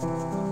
Música